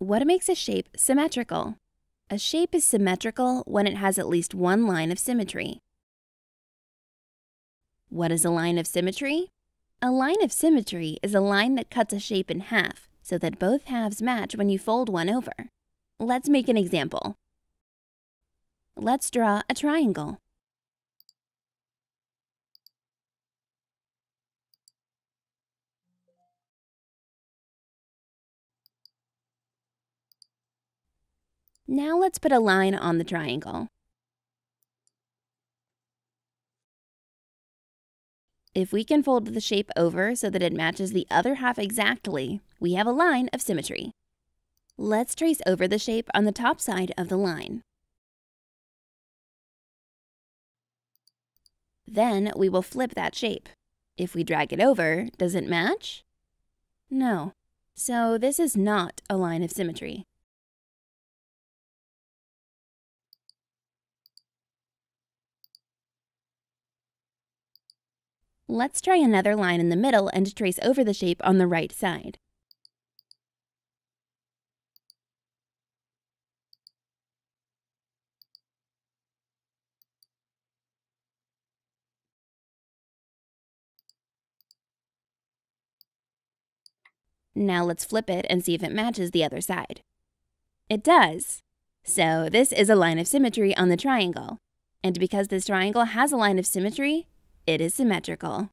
What makes a shape symmetrical? A shape is symmetrical when it has at least one line of symmetry. What is a line of symmetry? A line of symmetry is a line that cuts a shape in half so that both halves match when you fold one over. Let's make an example. Let's draw a triangle. Now let's put a line on the triangle. If we can fold the shape over so that it matches the other half exactly, we have a line of symmetry. Let's trace over the shape on the top side of the line. Then we will flip that shape. If we drag it over, does it match? No. So this is not a line of symmetry. Let's try another line in the middle and trace over the shape on the right side. Now let's flip it and see if it matches the other side. It does. So this is a line of symmetry on the triangle. And because this triangle has a line of symmetry, it is symmetrical.